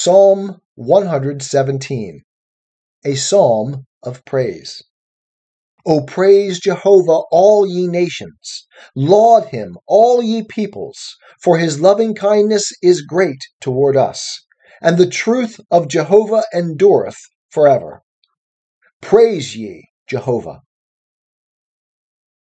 Psalm 117 A Psalm of Praise. O praise Jehovah, all ye nations. Laud him, all ye peoples, for his loving kindness is great toward us, and the truth of Jehovah endureth forever. Praise ye Jehovah.